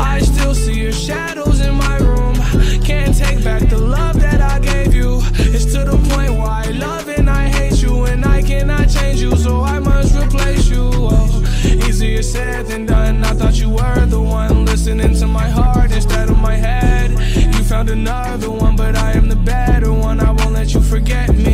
I still see your shadows in my room. Can't take back the love that I gave you. It's to the point where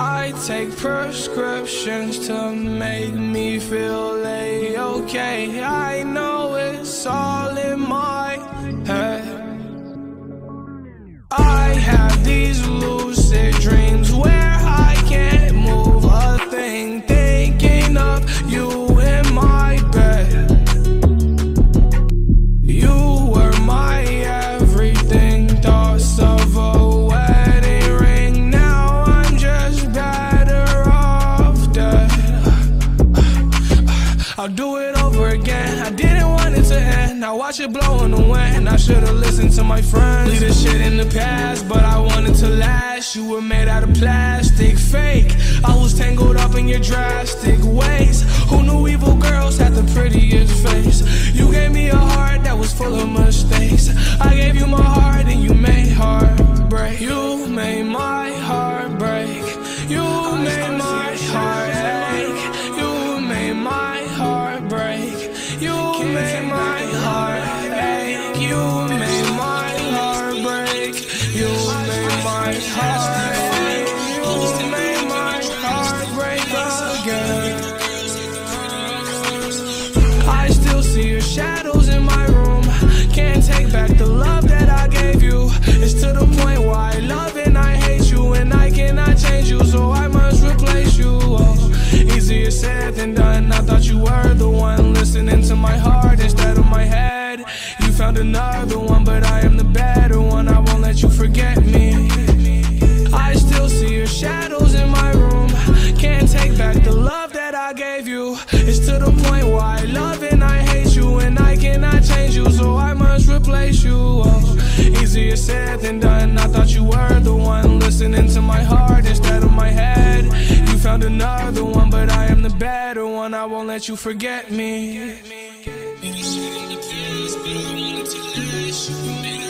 I take prescriptions to make me feel a-okay. I know it's all in I'll do it over again. I didn't want it to end. Now watch it blow in the wind. I should've listened to my friends. Leave this shit in the past, but I wanted to last. You were made out of plastic, fake. I was tangled up in your drastic ways. You made my heart. You made my heart break again. I still see your shadows in my room. Can't take back the love that I gave you. It's to the point why I love and I hate you, and I cannot change you, so I must replace you. Oh, easier said than done. I thought you were the one listening to my heart instead of my head. You found another one, but I am the better one. I won't It's to the point why I love and I hate you, and I cannot change you, so I must replace you. Oh, easier said than done. I thought you were the one listening to my heart instead of my head. You found another one, but I am the better one. I won't let you forget me. Fake. I was tangled